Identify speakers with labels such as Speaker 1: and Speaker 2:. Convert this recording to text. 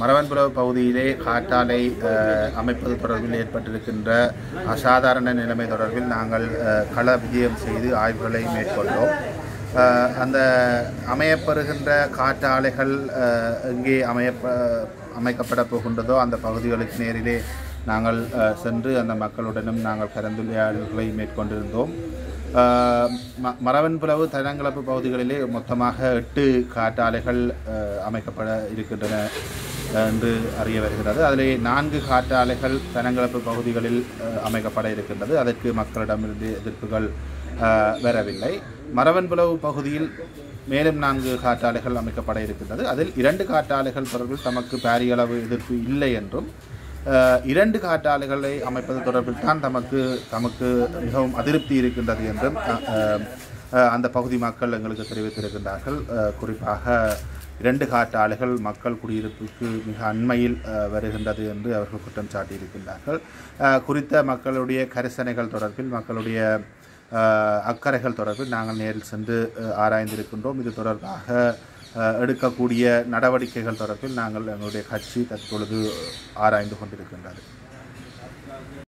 Speaker 1: மரவன்புல பகுதியிலே காற்றாலை அமைப்பது தொடர்பில் ஏற்பட்டிருக்கின்ற அசாதாரண நிலைமை தொடர்பில் நாங்கள் கள விஜயம் செய்து ஆய்வுகளை மேற்கொண்டோம். அந்த அமையப்பெறுகின்ற காற்றாலைகள் எங்கே அமையப்ப அமைக்கப்பட போகின்றதோ அந்த பகுதிகளுக்கு நேரிலே நாங்கள் சென்று அந்த மக்களுடனும் நாங்கள் கலந்துரையாடல்களை மேற்கொண்டிருந்தோம். மரவன்புலவு தரங்கிழப்பு பகுதிகளிலே மொத்தமாக எட்டு காற்றாலைகள் அமைக்கப்பட இருக்கின்றன என்று அறிய வருகிறது. அதிலே நான்கு காற்றாலைகள் தனங்களப்பு பகுதிகளில் அமைக்கப்பட இருக்கின்றது. அதற்கு மக்களிடமிருந்து எதிர்ப்புகள் வரவில்லை. மரவன்புலவு பகுதியில் மேலும் நான்கு காற்றாலைகள் அமைக்கப்பட இருக்கின்றது. அதில் இரண்டு காற்றாலைகள் தொடர்பில் தமக்கு பாரியளவு எதிர்ப்பு இல்லை என்றும் இரண்டு காற்றாலைகளை அமைப்பது தொடர்பில் தான் தமக்கு தமக்கு மிகவும் அதிருப்தி இருக்கின்றது என்றும் அந்த பகுதி மக்கள் எங்களுக்கு தெரிவித்திருக்கின்றார்கள். குறிப்பாக இரண்டு காற்றாலைகள் மக்கள் குடியிருப்புக்கு மிக அண்மையில் வருகின்றது என்று அவர்கள் குற்றம் சாட்டியிருக்கின்றார்கள். குறித்த மக்களுடைய கரிசனைகள் தொடர்பில் மக்களுடைய அக்கறைகள் தொடர்பில் நாங்கள் நேரில் சென்று ஆராய்ந்திருக்கின்றோம். இது தொடர்பாக எடுக்கக்கூடிய நடவடிக்கைகள் தொடர்பில் நாங்கள் எங்களுடைய கட்சி தற்பொழுது ஆராய்ந்து கொண்டிருக்கின்றது